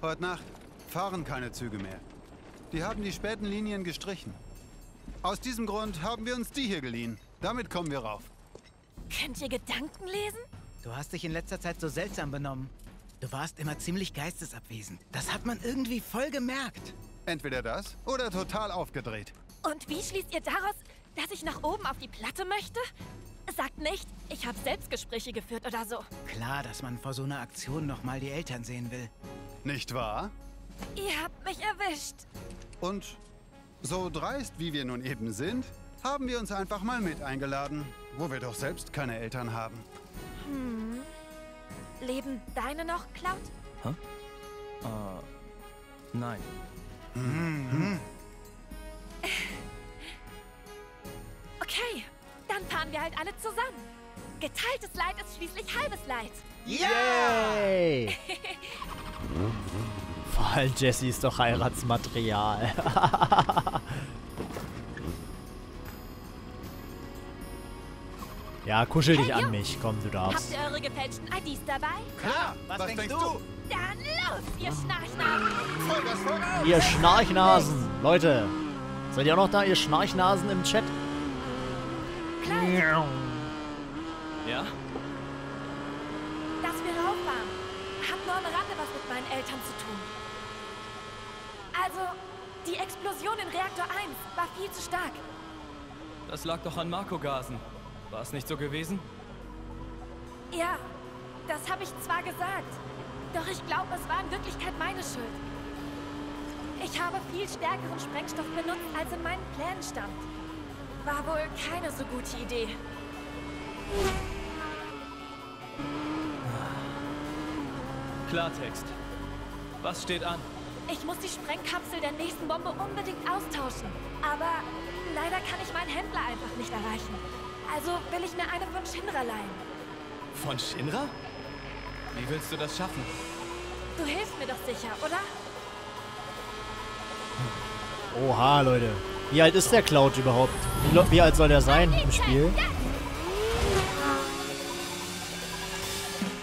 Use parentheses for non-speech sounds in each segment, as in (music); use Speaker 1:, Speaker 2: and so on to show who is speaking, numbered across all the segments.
Speaker 1: Heute Nacht fahren keine Züge mehr. Die haben die späten Linien gestrichen. Aus diesem Grund haben wir uns die hier geliehen. Damit kommen wir rauf.
Speaker 2: Könnt ihr Gedanken lesen?
Speaker 3: Du hast dich in letzter Zeit so seltsam benommen. Du warst immer ziemlich geistesabwesend. Das hat man irgendwie voll gemerkt.
Speaker 1: Entweder das oder total aufgedreht.
Speaker 2: Und wie schließt ihr daraus, dass ich nach oben auf die Platte möchte? Sagt nicht, ich habe Selbstgespräche geführt oder so.
Speaker 3: Klar, dass man vor so einer Aktion nochmal die Eltern sehen will.
Speaker 1: Nicht wahr?
Speaker 2: Ihr habt mich erwischt.
Speaker 1: Und so dreist, wie wir nun eben sind, haben wir uns einfach mal mit eingeladen, wo wir doch selbst keine Eltern haben.
Speaker 2: Hm. Leben deine noch, Cloud?
Speaker 4: Hä? Äh, nein. (laughs)
Speaker 2: Okay, dann fahren wir halt alle zusammen. Geteiltes Leid ist schließlich halbes Leid.
Speaker 5: Yay! Vor (laughs) allem Jessie ist doch Heiratsmaterial. (laughs) ja, kuschel dich
Speaker 2: Hey,
Speaker 5: an mich. Komm, du
Speaker 2: Habt
Speaker 5: darfst.
Speaker 2: ihr eure gefälschten IDs dabei?
Speaker 1: Klar, was, denkst du?
Speaker 2: Dann los, ihr Schnarchnasen!
Speaker 5: Ihr Schnarchnasen. Leute, seid ihr auch noch da, ihr Schnarchnasen im Chat?
Speaker 2: Cloud,
Speaker 4: Ja?
Speaker 2: dass wir rauf waren, hat nur am Rande was mit meinen Eltern zu tun. Also, die Explosion in Reaktor 1 war viel zu stark.
Speaker 4: Das lag doch an Marco-Gasen. War es nicht so gewesen?
Speaker 2: Ja, das habe ich zwar gesagt, doch ich glaube, es war in Wirklichkeit meine Schuld. Ich habe viel stärkeren Sprengstoff benutzt, als in meinen Plänen stand. War wohl keine so gute Idee.
Speaker 4: Klartext. Was steht an?
Speaker 2: Ich muss die Sprengkapsel der nächsten Bombe unbedingt austauschen. Aber leider kann ich meinen Händler einfach nicht erreichen. Also will ich mir eine von Shinra leihen.
Speaker 4: Von Shinra? Wie willst du das schaffen?
Speaker 2: Du hilfst mir doch sicher, oder?
Speaker 5: Oha, Leute. Wie alt ist der Cloud überhaupt? Wie, wie alt soll der sein im Spiel?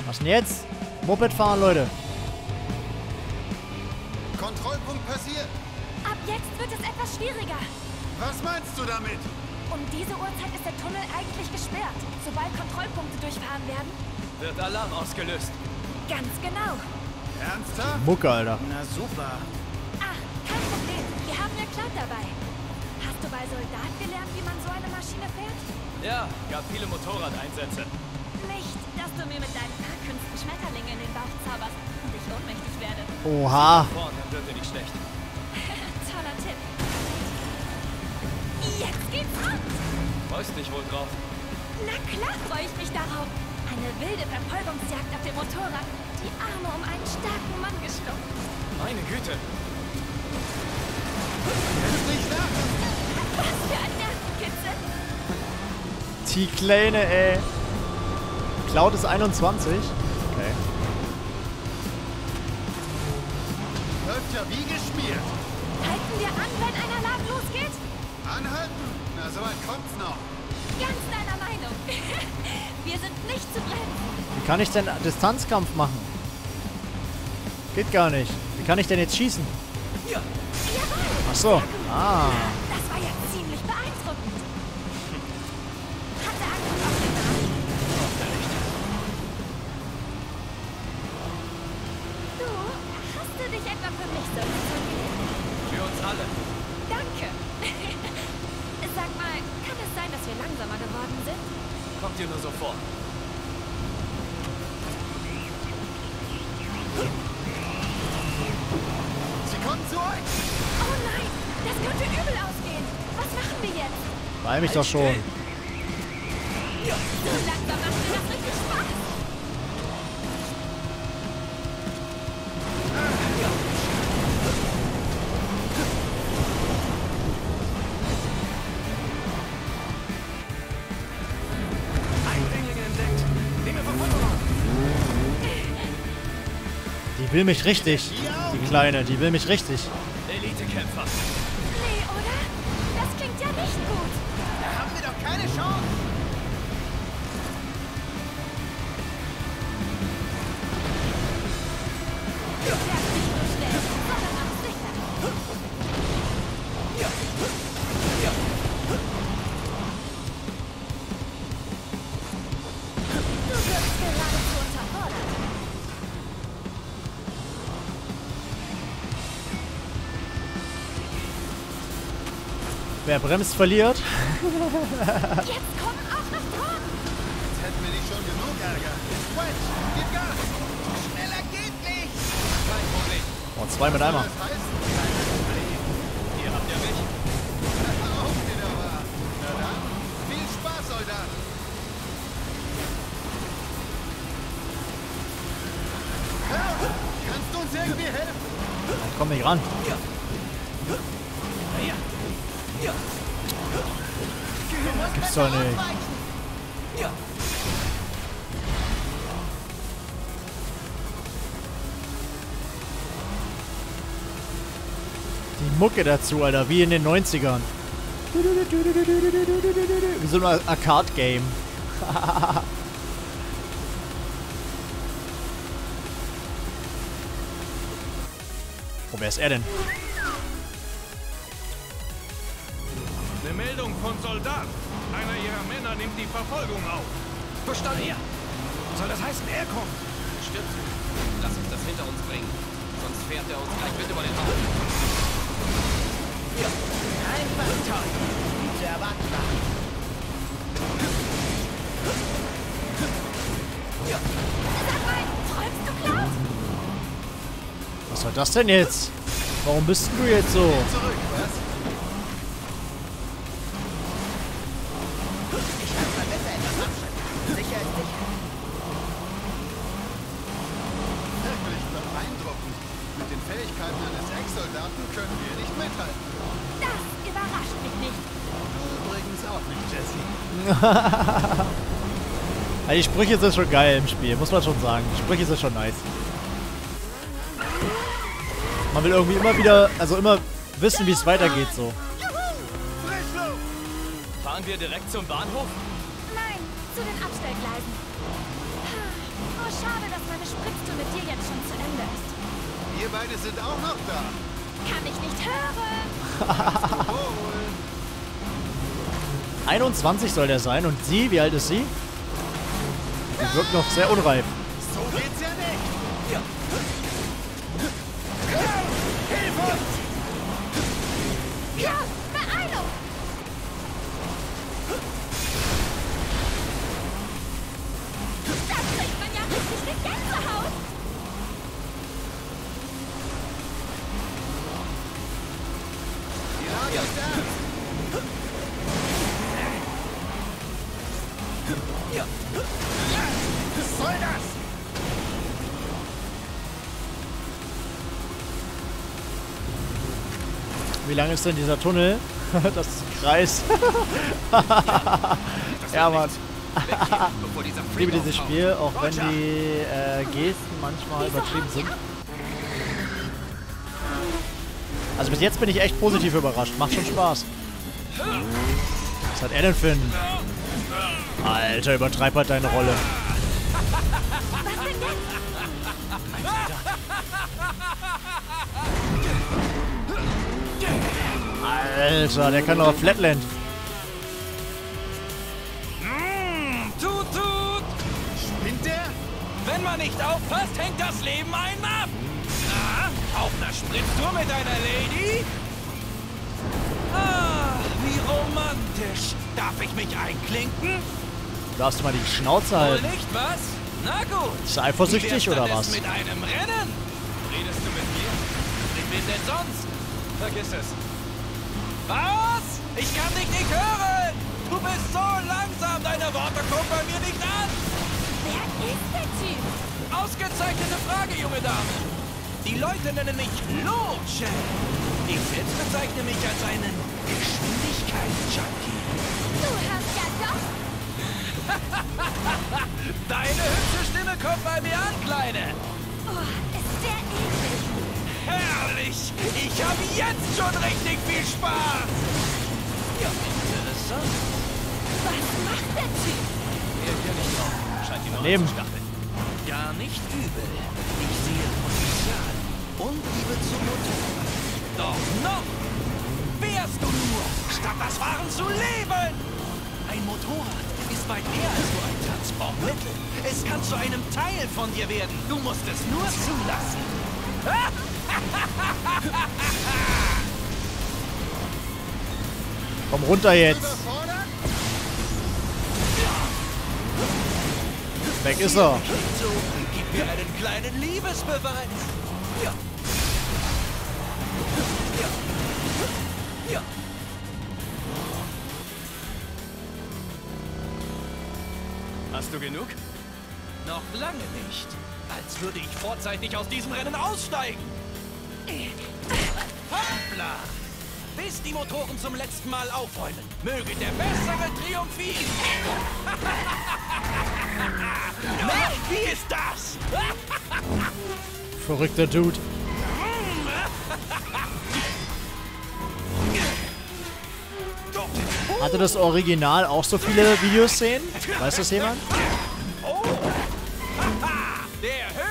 Speaker 5: Was denn jetzt? Moped fahren, Leute.
Speaker 2: Schwieriger.
Speaker 1: Was meinst du damit?
Speaker 2: Um diese Uhrzeit ist der Tunnel eigentlich gesperrt. Sobald Kontrollpunkte durchfahren werden,
Speaker 4: Wird Alarm ausgelöst.
Speaker 2: ganz genau.
Speaker 1: Ernsthaft?
Speaker 5: Mucke, Alter.
Speaker 3: Na super.
Speaker 2: Ach, kein Problem. Wir haben ja Cloud dabei. Hast du bei Soldat gelernt, wie man so eine Maschine fährt?
Speaker 4: Ja, gab viele Motorradeinsätze.
Speaker 2: Nicht, dass du mir mit deinen Fahrkünsten Schmetterlinge in den Bauch zauberst und ich ohnmächtig werde.
Speaker 5: Oha.
Speaker 4: Vorn, dann wird dir nicht schlecht.
Speaker 2: Jetzt geht's rund.
Speaker 4: Freust dich wohl drauf.
Speaker 2: Na klar freue ich mich darauf. Eine wilde Verfolgungsjagd auf dem Motorrad. Die Arme um einen starken Mann geschlungen.
Speaker 4: Meine Güte.
Speaker 1: Endlich nach!
Speaker 2: Was für ein Nervenkitzel.
Speaker 5: Die Kleine, ey. Cloud ist 21. Okay.
Speaker 1: Läuft ja wie geschmiert.
Speaker 2: Halten wir an, wenn ein Alarm losgeht?
Speaker 1: Anhalten? Na, so weit kommt's noch.
Speaker 2: Ganz deiner Meinung. (laughs) Wir sind nicht zu bremsen.
Speaker 5: Wie kann ich denn Distanzkampf machen? Geht gar nicht. Wie kann ich denn jetzt schießen? Ach so. Ah.
Speaker 2: Wir
Speaker 4: Verfolgung auf.
Speaker 5: Die will mich richtig. Die Kleine, die will mich richtig. Bremst, verliert.
Speaker 2: Jetzt kommen auch noch Drogen.
Speaker 1: Jetzt hätten wir nicht schon genug Ärger. Wedge, gib Gas!
Speaker 3: Schneller geht nicht!
Speaker 6: Kein Problem.
Speaker 5: Oh, zwei mit einmal.
Speaker 6: Hier habt ihr mich.
Speaker 1: auch wieder wahr. Na dann, viel Spaß, Soldat! Kannst du uns irgendwie helfen?
Speaker 5: Komm nicht ran. Gibt's doch nicht. Die Mucke dazu, Alter, wie in den 90ern. Wie so ein Arcade-Game. oh, wer ist er denn?
Speaker 7: Verfolgung auf.
Speaker 6: Verstanden. Ja.
Speaker 7: Soll das heißen, er kommt?
Speaker 6: Stimmt. Lass uns das hinter uns bringen. Sonst fährt er uns gleich mit über den Haufen.
Speaker 3: Einfach toll. Zu erwarten war.
Speaker 2: Sag mal, träumst du, Klaus?
Speaker 5: Was soll das denn jetzt? Warum bist du jetzt so?
Speaker 1: Zurück, (laughs)
Speaker 5: Ja, die Sprüche sind schon geil im Spiel, muss man schon sagen. Die Sprüche sind schon nice. Man will irgendwie immer wieder, also immer wissen, wie es weitergeht so.
Speaker 4: Fahren wir direkt zum Bahnhof?
Speaker 2: Nein, zu den Abstellgleisen. Oh, schade, dass meine Spritztour mit dir jetzt schon zu Ende ist.
Speaker 1: Ihr beide sind auch noch da.
Speaker 2: Kann ich nicht hören.
Speaker 1: Wohl.
Speaker 5: 21 soll der sein und sie, wie alt ist sie? Sie wirkt noch sehr unreif. Wie lang ist denn dieser Tunnel? (laughs) das ist ein Kreis. (laughs) ja, Mann. Ich liebe dieses. Spiel, auch wenn die äh, Gesten manchmal übertrieben sind. Also bis jetzt bin ich echt positiv überrascht. Macht schon Spaß. Was hat er denn für ein... Alter, übertreib halt deine Rolle. Alter, der kann doch auf Flatland.
Speaker 7: Mm, tut, tut.
Speaker 1: Spinnt der?
Speaker 7: Wenn man nicht aufpasst, hängt das Leben einen ab. Na, auf einer Spritztour mit einer Lady? Ah, wie romantisch. Darf ich mich einklinken?
Speaker 5: Darfst du mal die Schnauze
Speaker 7: Wohl
Speaker 5: halten?
Speaker 7: nicht, was? Na gut. Wie wär's
Speaker 5: oder was?
Speaker 7: mit einem Rennen? Redest du mit mir? Mit wem denn sonst? Vergiss es. Was? Ich kann dich nicht hören! Du bist so langsam, deine Worte kommen bei mir nicht an!
Speaker 2: Wer ist der Typ?
Speaker 7: Ausgezeichnete Frage, junge Dame. Die Leute nennen mich Loche. Ich selbst bezeichne mich als einen Geschwindigkeitsjunkie.
Speaker 2: Du hörst ja doch. (laughs)
Speaker 7: Deine hübsche Stimme kommt bei mir an, Kleine.
Speaker 2: Oh, ist der eklig.
Speaker 7: Herrlich! Ich habe jetzt schon richtig viel Spaß! Ja, interessant.
Speaker 2: Was macht der Typ?
Speaker 7: Er hier nicht drauf. Scheint ihn
Speaker 5: Daneben.
Speaker 7: Gar nicht übel. Ich sehe Potenzial und Liebe zum Motorrad. Doch noch wärst du nur, statt das Fahren zu leben! Ein Motorrad ist weit mehr als nur ein Transportmittel. Es kann zu einem Teil von dir werden. Du musst es nur zulassen.
Speaker 5: Komm runter jetzt. Weg ist er.
Speaker 7: Gib mir einen kleinen Liebesbeweis. Ja. Ja. Ja.
Speaker 4: Hast du genug?
Speaker 7: Noch lange nicht. Als würde ich vorzeitig aus diesem Rennen aussteigen. Hoppla! Bis die Motoren zum letzten Mal aufräumen, möge der Bessere triumphieren. (laughs) Na, wie ist das?
Speaker 5: Verrückter Dude. Hatte das Original auch so viele Videoszenen? Weiß das jemand?
Speaker 7: Der des Kampfes!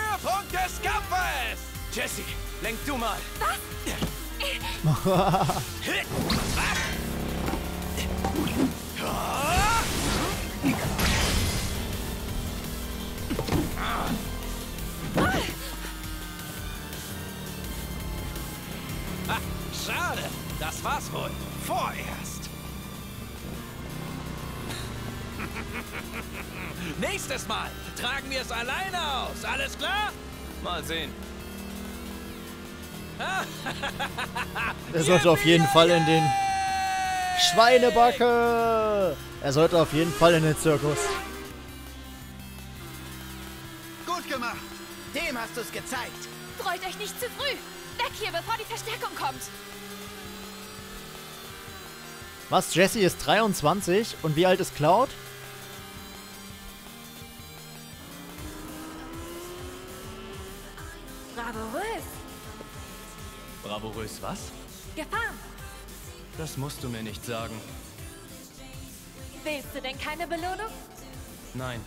Speaker 4: Jesse, lenk du mal.
Speaker 7: Ah, schade, das war's wohl. Vorerst. (laughs) Nächstes Mal tragen wir es alleine aus. Alles klar?
Speaker 4: Mal sehen.
Speaker 5: Er sollte auf jeden Fall in den Schweinebacke. Er sollte auf jeden Fall in den Zirkus.
Speaker 1: Gut gemacht.
Speaker 3: Dem hast du es gezeigt.
Speaker 2: Freut euch nicht zu früh. Weg hier, bevor die Verstärkung kommt.
Speaker 5: Was? Jesse ist 23 und wie alt ist Cloud?
Speaker 2: Bravourös
Speaker 4: was?
Speaker 2: Gefahren.
Speaker 4: Das musst du mir nicht sagen.
Speaker 2: Willst du denn keine Belohnung?
Speaker 4: Nein.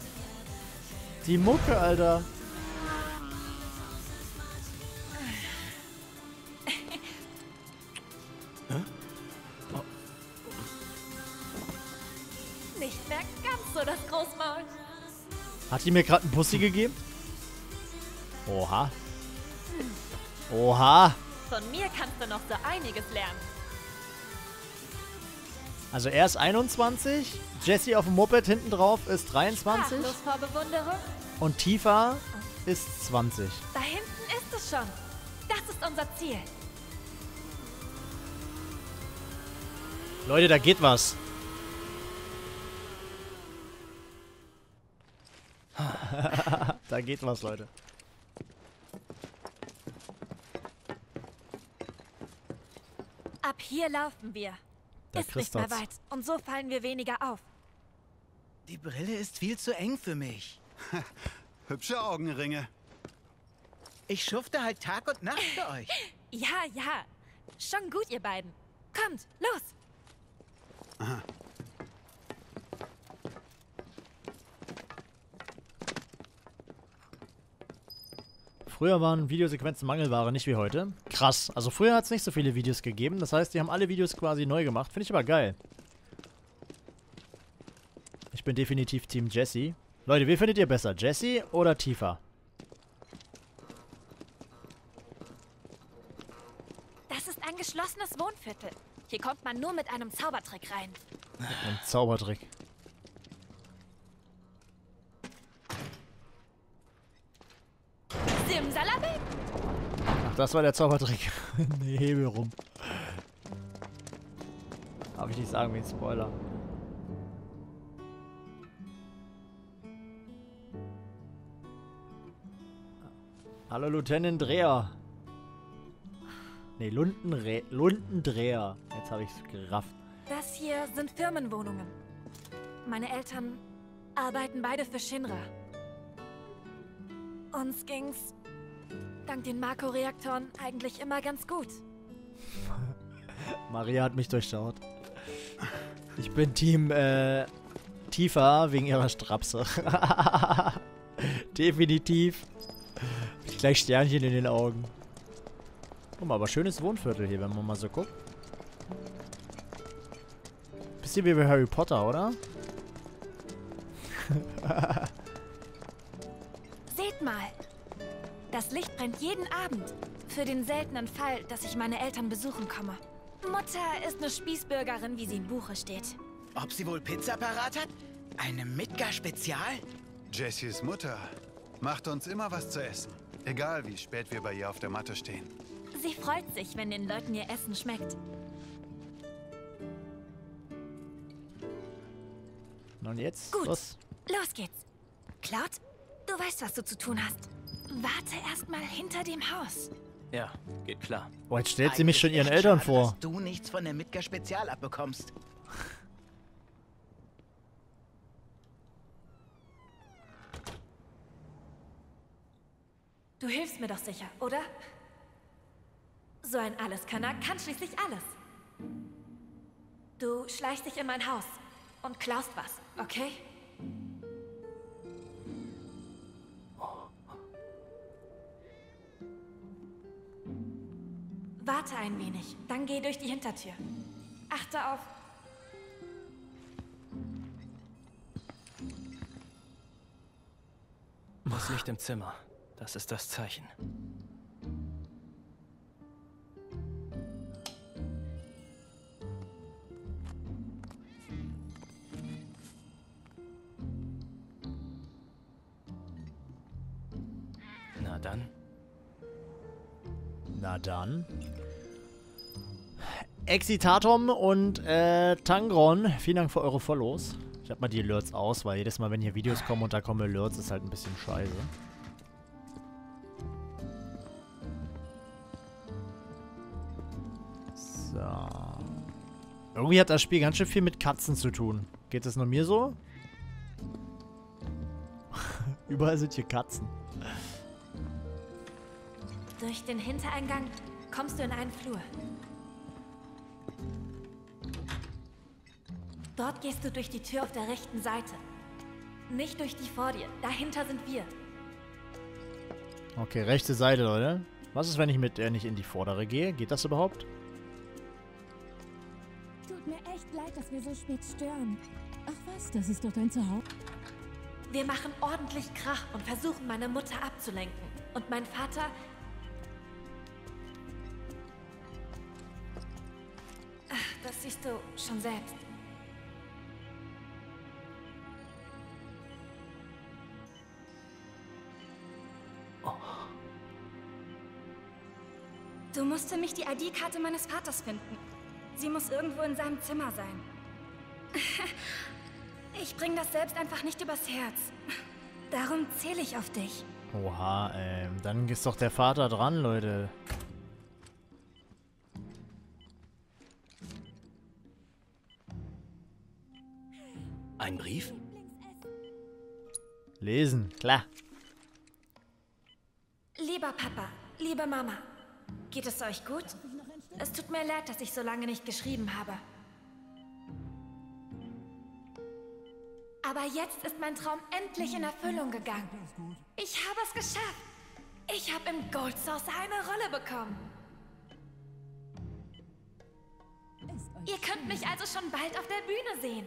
Speaker 5: Die Mucke, Alter.
Speaker 2: Nicht mehr ganz so das Großmaul.
Speaker 5: Hat die mir gerade einen Pussy gegeben? Oha. Oha.
Speaker 2: Von mir kannst du noch so einiges lernen.
Speaker 5: Also er ist 21, Jesse auf dem Moped hinten drauf ist 23
Speaker 2: Sprachlos vor Bewunderung.
Speaker 5: und Tifa ist 20.
Speaker 2: Da hinten ist es schon. Das ist unser Ziel.
Speaker 5: Leute, da geht was. (laughs) da geht was, Leute.
Speaker 2: Hier laufen wir.
Speaker 5: Der
Speaker 2: ist nicht mehr weit. Und so fallen wir weniger auf.
Speaker 3: Die Brille ist viel zu eng für mich. (laughs)
Speaker 1: Hübsche Augenringe.
Speaker 3: Ich schufte halt Tag und Nacht für (laughs) euch.
Speaker 2: Ja, ja. Schon gut, ihr beiden. Kommt, los.
Speaker 5: Früher waren Videosequenzen Mangelware, nicht wie heute. Krass. Also früher hat es nicht so viele Videos gegeben. Das heißt, die haben alle Videos quasi neu gemacht. Finde ich aber geil. Ich bin definitiv Team Jesse. Leute, wie findet ihr besser? Jesse oder Tifa?
Speaker 2: Das ist ein geschlossenes Wohnviertel. Hier kommt man nur mit einem Zaubertrick rein.
Speaker 5: Ein Zaubertrick.
Speaker 2: Simsalabim!
Speaker 5: Ach, das war der Zaubertrick. (laughs) nee, Hebel rum. Darf ich nicht sagen wie ein Spoiler. Hallo Lieutenant Dreher. Nee, Lundenre Lundendreher. Jetzt habe ich es gerafft.
Speaker 2: Das hier sind Firmenwohnungen. Meine Eltern arbeiten beide für Shinra. Uns ging's dank den Marco-Reaktoren eigentlich immer ganz gut. (laughs)
Speaker 5: Maria hat mich durchschaut. Ich bin Team äh, Tifa wegen ihrer Strapse. (laughs) Definitiv. Ich gleich Sternchen in den Augen. Guck mal, aber schönes Wohnviertel hier, wenn man mal so guckt. Bisschen wie bei Harry Potter, oder? (laughs)
Speaker 2: Das Licht brennt jeden Abend. Für den seltenen Fall, dass ich meine Eltern besuchen komme. Mutter ist eine Spießbürgerin, wie sie im Buche steht.
Speaker 3: Ob sie wohl Pizza parat hat? Eine Midgar-Spezial?
Speaker 1: Jessies Mutter macht uns immer was zu essen. Egal, wie spät wir bei ihr auf der Matte stehen.
Speaker 2: Sie freut sich, wenn den Leuten ihr Essen schmeckt.
Speaker 5: Und jetzt?
Speaker 2: Gut.
Speaker 5: Was?
Speaker 2: Los geht's. Cloud, du weißt, was du zu tun hast. Warte erst mal hinter dem Haus.
Speaker 4: Ja, geht klar.
Speaker 5: Oh, jetzt stellt sie mich schon ihren Eltern
Speaker 3: schade,
Speaker 5: vor.
Speaker 3: Dass du nichts von der Midgar-Spezial abbekommst.
Speaker 2: Du hilfst mir doch sicher, oder? So ein Alleskönner kann schließlich alles. Du schleichst dich in mein Haus und klaust was, okay? Warte ein wenig, dann geh durch die Hintertür. Achte auf.
Speaker 4: Das Licht im Zimmer. Das ist das Zeichen.
Speaker 5: Exitatom und äh, Tangron, vielen Dank für eure Follows. Ich hab mal die Alerts aus, weil jedes Mal, wenn hier Videos kommen und da kommen Alerts, ist halt ein bisschen scheiße. So. Irgendwie hat das Spiel ganz schön viel mit Katzen zu tun. Geht es nur mir so? (laughs) Überall sind hier Katzen.
Speaker 2: Durch den Hintereingang kommst du in einen Flur. Dort gehst du durch die Tür auf der rechten Seite. Nicht durch die vor dir. Dahinter sind wir.
Speaker 5: Okay, rechte Seite, Leute. Was ist, wenn ich mit der nicht in die vordere gehe? Geht das überhaupt?
Speaker 8: Tut mir echt leid, dass wir so spät stören. Ach was, das ist doch dein Zuhause.
Speaker 2: Wir machen ordentlich Krach und versuchen, meine Mutter abzulenken. Und mein Vater... Ach, das siehst du schon selbst. Du musst für mich die ID-Karte meines Vaters finden. Sie muss irgendwo in seinem Zimmer sein. (laughs) Ich bring das selbst einfach nicht übers Herz. Darum zähle ich auf dich.
Speaker 5: Oha, ähm, dann ist doch der Vater dran, Leute.
Speaker 4: Ein Brief?
Speaker 5: Lesen, klar.
Speaker 2: Lieber Papa, liebe Mama, geht es euch gut? Es tut mir leid, dass ich so lange nicht geschrieben habe. Aber jetzt ist mein Traum endlich in Erfüllung gegangen. Ich habe es geschafft. Ich habe im Gold Source eine Rolle bekommen. Ihr könnt mich also schon bald auf der Bühne sehen.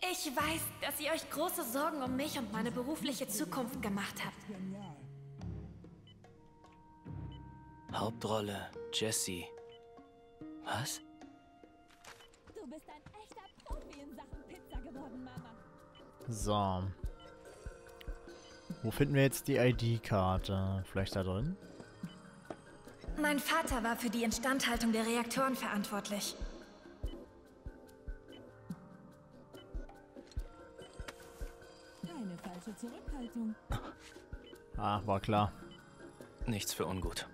Speaker 2: Ich weiß, dass ihr euch große Sorgen um mich und meine berufliche Zukunft gemacht habt.
Speaker 4: Hauptrolle Jesse. Was?
Speaker 8: Du bist ein echter Profi in Sachen Pizza geworden, Mama.
Speaker 5: So. Wo finden wir jetzt die ID-Karte? Vielleicht da drin?
Speaker 2: Mein Vater war für die Instandhaltung der Reaktoren verantwortlich.
Speaker 8: Keine falsche Zurückhaltung.
Speaker 5: Ah, war klar.
Speaker 4: Nichts für ungut.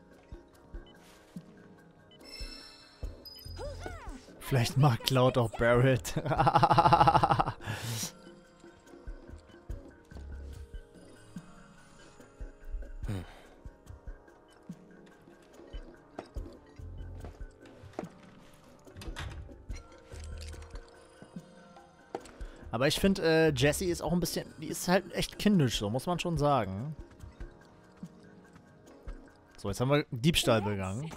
Speaker 5: Vielleicht mag Cloud auch Barrett. (laughs) Aber ich finde, äh, Jessie ist auch ein bisschen, die ist halt echt kindisch, so muss man schon sagen. So, jetzt haben wir Diebstahl begangen.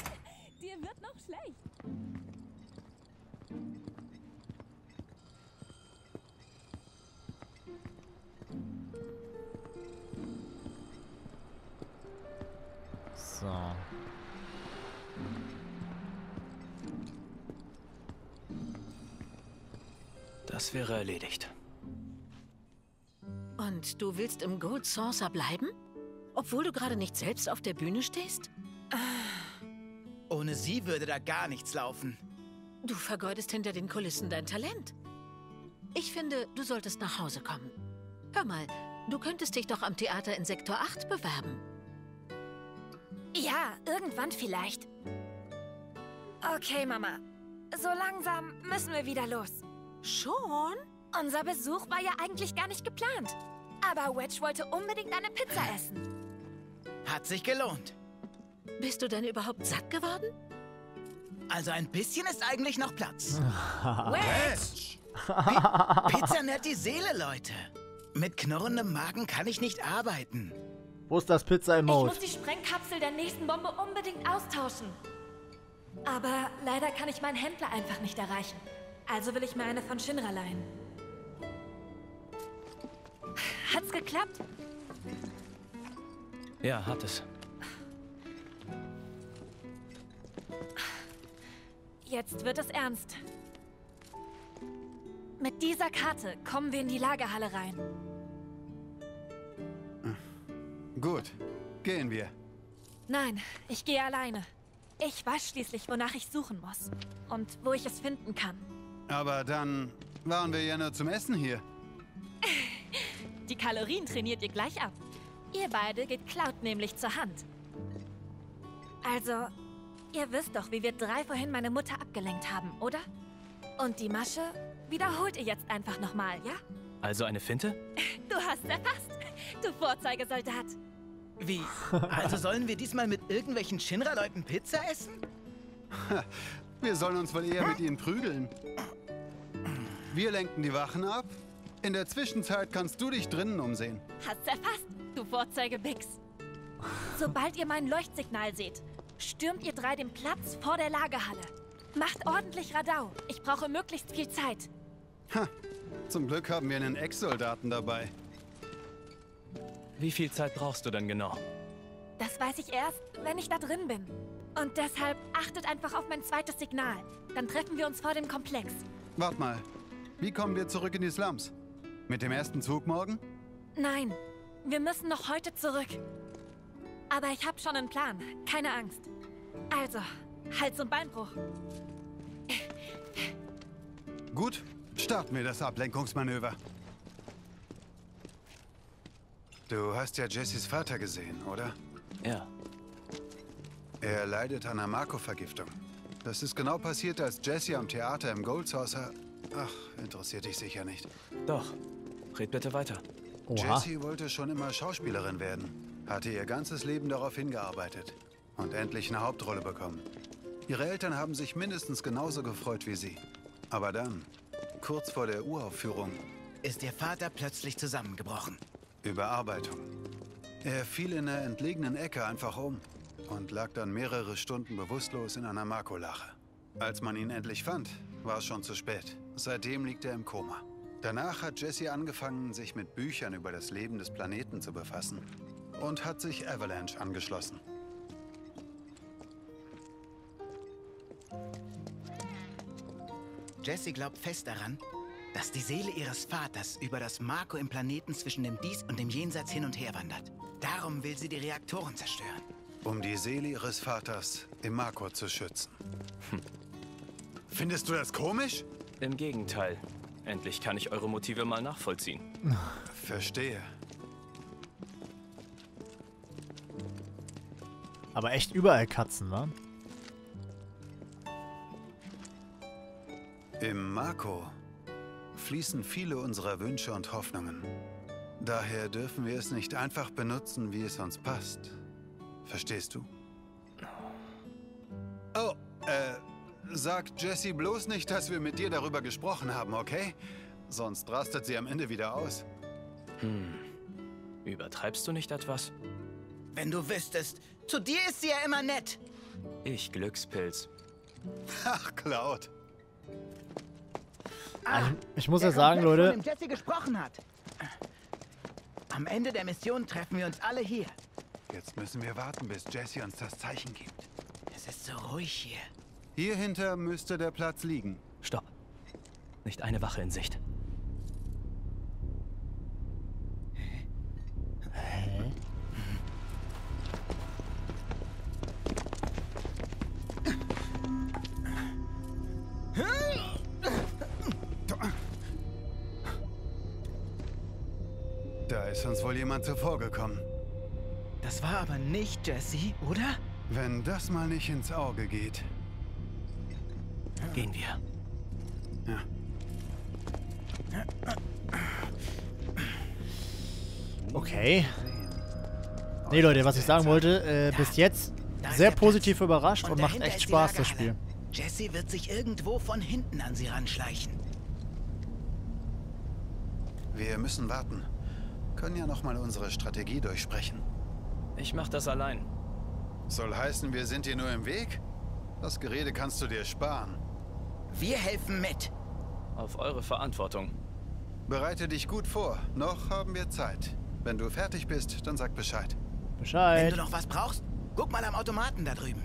Speaker 9: Willst im Gold Saucer bleiben? Obwohl du gerade nicht selbst auf der Bühne stehst?
Speaker 3: Ohne sie würde da gar nichts laufen.
Speaker 9: Du vergeudest hinter den Kulissen dein Talent. Ich finde, du solltest nach Hause kommen. Hör mal, du könntest dich doch am Theater in Sektor 8 bewerben.
Speaker 2: Ja, irgendwann vielleicht. Okay, Mama. So langsam müssen wir wieder los.
Speaker 9: Schon?
Speaker 2: Unser Besuch war ja eigentlich gar nicht geplant. Aber Wedge wollte unbedingt eine Pizza essen.
Speaker 3: Hat sich gelohnt.
Speaker 9: Bist du denn überhaupt satt geworden?
Speaker 3: Also ein bisschen ist eigentlich noch Platz. (laughs)
Speaker 2: Wedge!
Speaker 3: Pizza nährt die Seele, Leute. Mit knurrendem Magen kann ich nicht arbeiten.
Speaker 5: Wo ist das
Speaker 2: Ich muss
Speaker 5: Pizza-Emote?
Speaker 2: die Sprengkapsel der nächsten Bombe unbedingt austauschen. Aber leider kann ich meinen Händler einfach nicht erreichen. Also will ich mir eine von Shinra leihen. Hat's geklappt?
Speaker 4: Ja, hat es.
Speaker 2: Jetzt wird es ernst. Mit dieser Karte kommen wir in die Lagerhalle rein.
Speaker 1: Gut, gehen wir.
Speaker 2: Nein, ich gehe alleine. Ich weiß schließlich, wonach ich suchen muss. Und wo ich es finden kann.
Speaker 1: Aber dann waren wir ja nur zum Essen hier.
Speaker 2: Die Kalorien trainiert ihr gleich ab. Ihr beide geht Cloud nämlich zur Hand. Also, ihr wisst doch, wie wir drei vorhin meine Mutter abgelenkt haben, oder? Und die Masche wiederholt ihr jetzt einfach nochmal, ja?
Speaker 4: Also eine Finte? (laughs)
Speaker 2: Du hast erfasst. Du Vorzeigesoldat.
Speaker 3: Wie? Also sollen wir diesmal mit irgendwelchen Shinra-Leuten Pizza essen?
Speaker 1: Wir sollen uns wohl eher mit ihnen prügeln. Wir lenken die Wachen ab. In der Zwischenzeit kannst du dich drinnen umsehen.
Speaker 2: Hast erfasst, du Vorzeigebix. Sobald ihr mein Leuchtsignal seht, stürmt ihr drei den Platz vor der Lagerhalle. Macht ordentlich Radau. Ich brauche möglichst viel Zeit.
Speaker 1: Zum Glück haben wir einen Ex-Soldaten dabei.
Speaker 4: Wie viel Zeit brauchst du denn genau?
Speaker 2: Das weiß ich erst, wenn ich da drin bin. Und deshalb achtet einfach auf mein zweites Signal. Dann treffen wir uns vor dem Komplex.
Speaker 1: Wart mal, wie kommen wir zurück in die Slums? Mit dem ersten Zug morgen?
Speaker 2: Nein, wir müssen noch heute zurück. Aber ich habe schon einen Plan. Keine Angst. Also, Hals- und Beinbruch.
Speaker 1: Gut, starten wir das Ablenkungsmanöver. Du hast ja Jessys Vater gesehen, oder?
Speaker 4: Ja.
Speaker 1: Er leidet an einer Marco-Vergiftung. Das ist genau passiert, als Jesse am Theater im Gold Saucer... Ach, interessiert dich sicher nicht.
Speaker 4: Doch. Red bitte weiter.
Speaker 5: Oha.
Speaker 1: Jessie wollte schon immer Schauspielerin werden. Hatte ihr ganzes Leben darauf hingearbeitet. Und endlich eine Hauptrolle bekommen. Ihre Eltern haben sich mindestens genauso gefreut wie sie. Aber dann, kurz vor der Uraufführung,
Speaker 3: Ist ihr Vater plötzlich zusammengebrochen.
Speaker 1: Überarbeitung. Er fiel in einer entlegenen Ecke einfach um und lag dann mehrere Stunden bewusstlos in einer Makolache. Als man ihn endlich fand, war es schon zu spät. Seitdem liegt er im Koma. Danach hat Jesse angefangen, sich mit Büchern über das Leben des Planeten zu befassen und hat sich Avalanche angeschlossen.
Speaker 3: Jessie glaubt fest daran, dass die Seele ihres Vaters über das Marco im Planeten zwischen dem Dies und dem Jenseits hin und her wandert. Darum will sie die Reaktoren zerstören.
Speaker 1: Um die Seele ihres Vaters im Marco zu schützen. Findest du das komisch?
Speaker 4: Im Gegenteil. Endlich kann ich eure Motive mal nachvollziehen. (laughs)
Speaker 1: Verstehe.
Speaker 5: Aber echt überall Katzen, ne?
Speaker 1: Im Marco fließen viele unserer Wünsche und Hoffnungen. Daher dürfen wir es nicht einfach benutzen, wie es uns passt. Verstehst du? Sag Jessie bloß nicht, dass wir mit dir darüber gesprochen haben, okay? Sonst rastet sie am Ende wieder aus.
Speaker 4: Übertreibst du nicht etwas?
Speaker 3: Wenn du wüsstest, zu dir ist sie ja immer nett.
Speaker 4: Ich Glückspilz.
Speaker 1: Ach, Cloud.
Speaker 3: Ah,
Speaker 5: Ich muss ja sagen, Leute,
Speaker 3: Von dem Jesse gesprochen hat. Am Ende der Mission treffen wir uns alle hier.
Speaker 1: Jetzt müssen wir warten, bis Jessie uns das Zeichen gibt.
Speaker 3: Es ist so ruhig hier.
Speaker 1: Hier hinter müsste der Platz liegen.
Speaker 4: Stopp.
Speaker 10: Nicht eine Wache in Sicht.
Speaker 1: Da ist uns wohl jemand zuvorgekommen.
Speaker 3: Das war aber nicht Jesse, oder?
Speaker 1: Wenn das mal nicht ins Auge geht.
Speaker 10: Gehen wir.
Speaker 1: Ja.
Speaker 5: Okay. Nee, Leute, was ich sagen wollte, äh, bis jetzt sehr positiv überrascht und, macht echt Spaß, das. Spiel.
Speaker 3: Jesse wird sich irgendwo von hinten an sie ranschleichen.
Speaker 1: Wir müssen warten. Können ja noch mal unsere Strategie durchsprechen.
Speaker 10: Ich mach das allein.
Speaker 1: Soll heißen, wir sind dir nur im Weg? Das Gerede kannst du dir sparen.
Speaker 3: Wir helfen mit.
Speaker 10: Auf eure Verantwortung.
Speaker 1: Bereite dich gut vor. Noch haben wir Zeit. Wenn du fertig bist, dann sag Bescheid.
Speaker 3: Wenn
Speaker 5: Bescheid.
Speaker 3: du noch was brauchst, guck mal am Automaten da drüben.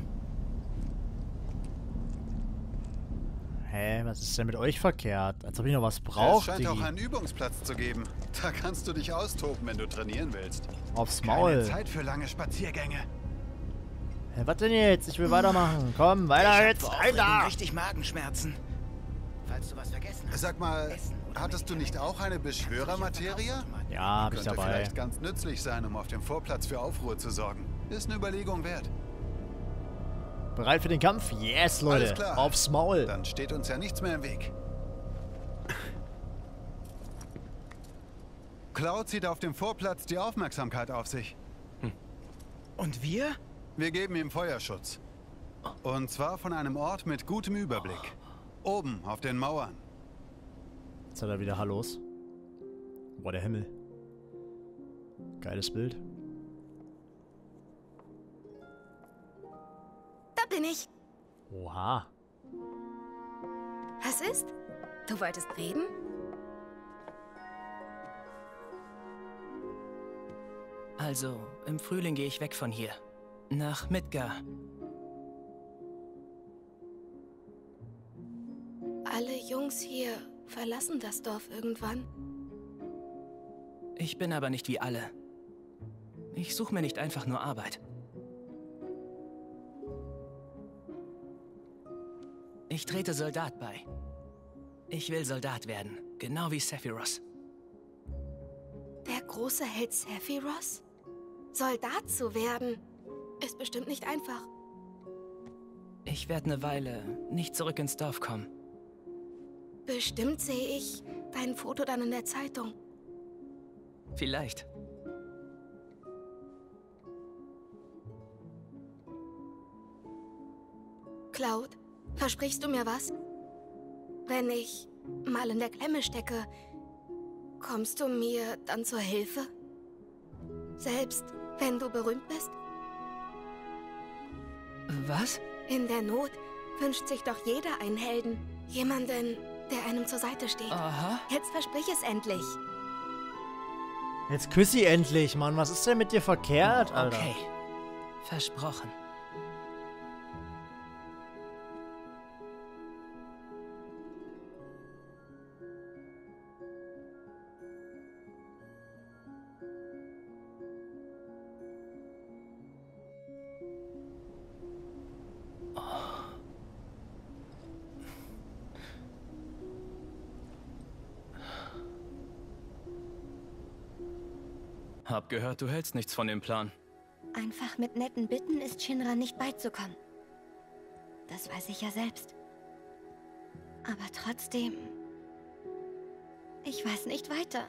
Speaker 5: Hä, was ist denn mit euch verkehrt? Als ob ich noch was
Speaker 1: es
Speaker 5: brauche,
Speaker 1: scheint
Speaker 5: Digi.
Speaker 1: auch einen Übungsplatz zu geben. Da kannst du dich austoben, wenn du trainieren willst.
Speaker 5: Aufs
Speaker 1: Keine
Speaker 5: Maul.
Speaker 1: Zeit für lange Spaziergänge.
Speaker 5: Hä, was denn jetzt? Ich will weitermachen. Komm, weiter jetzt. Alter!
Speaker 3: richtig Magenschmerzen. Falls du was vergessen hast.
Speaker 1: Sag mal,
Speaker 3: Essen
Speaker 1: hattest du nicht auch eine Beschwörermaterie?
Speaker 5: Ja, hab ich
Speaker 1: Könnte
Speaker 5: dabei.
Speaker 1: vielleicht ganz nützlich sein, um auf dem Vorplatz für Aufruhr zu sorgen. Ist eine Überlegung wert.
Speaker 5: Bereit für den Kampf? Yes, Leute.
Speaker 1: Alles klar.
Speaker 5: Aufs Maul.
Speaker 1: Dann steht uns ja nichts mehr im Weg. Cloud zieht auf dem Vorplatz die Aufmerksamkeit auf sich.
Speaker 3: Und wir?
Speaker 1: Wir geben ihm Feuerschutz. Und zwar von einem Ort mit gutem Überblick. Oben auf den Mauern.
Speaker 5: Jetzt hat er wieder Hallos. Boah, der Himmel. Geiles Bild.
Speaker 6: Da bin ich.
Speaker 5: Oha.
Speaker 6: Was ist? Du wolltest reden?
Speaker 7: Also, im Frühling gehe ich weg von hier. Nach Midgar.
Speaker 6: Alle Jungs hier verlassen das Dorf irgendwann.
Speaker 7: Ich bin aber nicht wie alle. Ich suche mir nicht einfach nur Arbeit. Ich trete Soldat bei. Ich will Soldat werden, genau wie Sephiroth.
Speaker 6: Der große Held Sephiroth? Soldat zu werden, ist bestimmt nicht einfach.
Speaker 7: Ich werde eine Weile nicht zurück ins Dorf kommen.
Speaker 6: Bestimmt sehe ich dein Foto dann in der Zeitung.
Speaker 7: Vielleicht.
Speaker 6: Cloud, versprichst du mir was? Wenn ich mal in der Klemme stecke, kommst du mir dann zur Hilfe? Selbst wenn du berühmt bist?
Speaker 7: Was?
Speaker 6: In der Not wünscht sich doch jeder einen Helden. Jemanden, der einem zur Seite steht.
Speaker 7: Aha.
Speaker 6: Jetzt versprich es endlich.
Speaker 5: Jetzt küss sie endlich, Mann. Was ist denn mit dir verkehrt, Alter?
Speaker 7: Okay. Versprochen.
Speaker 10: Gehört, du hältst nichts von dem Plan.
Speaker 11: Einfach mit netten Bitten ist Shinra nicht beizukommen. Das weiß ich ja selbst. Aber trotzdem... Ich weiß nicht weiter.